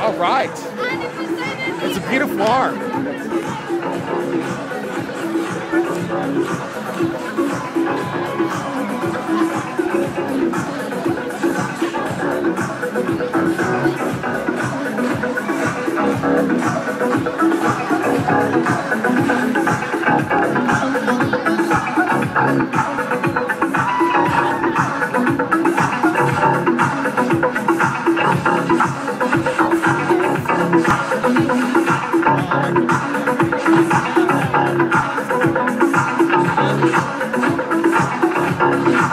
All right. It's a beautiful Thank you.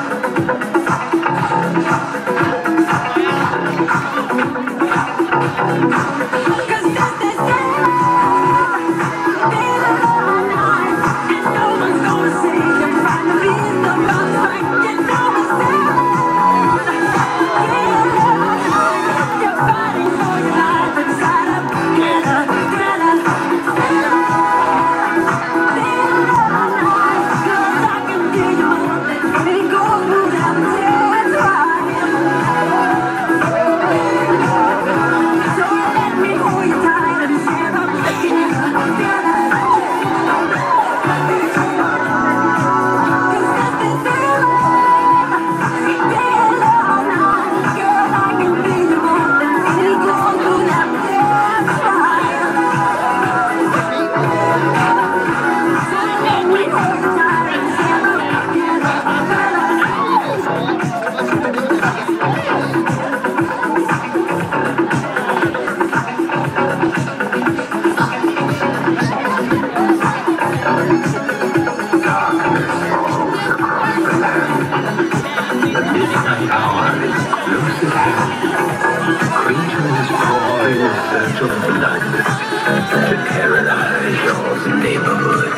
Of blood to terrorize your neighborhood.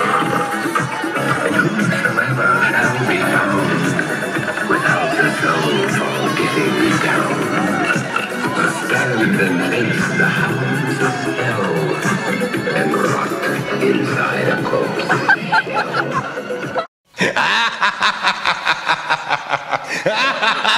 And whosoever shall be found without the soul for getting down stand and face the hounds of hell and rot inside a corpse's shell.